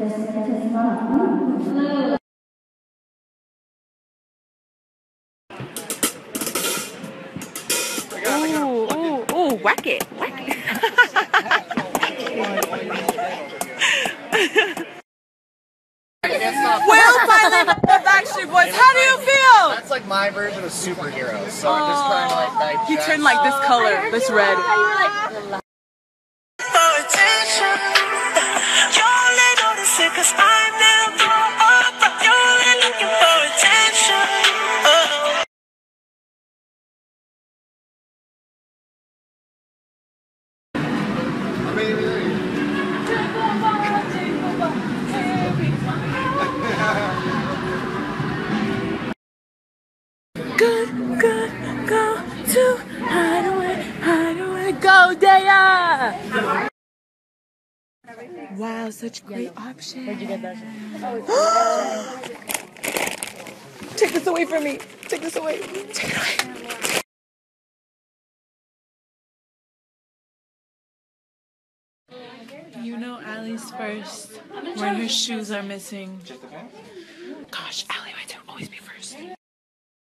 Ooh, ooh, ooh, whack it, whack it. Will finally met the Backstreet Boys. How do you feel? That's like my version of superheroes. So I'm just trying to like oh, digest. He turned like this color, this red. Good, good, go to hideaway, hideaway, go Daya! Wow, such great option. Where'd you get that? Take this away from me. Take this away. Take it away. You know Ally's first when her shoes are missing. Gosh, Allie, why do always be first?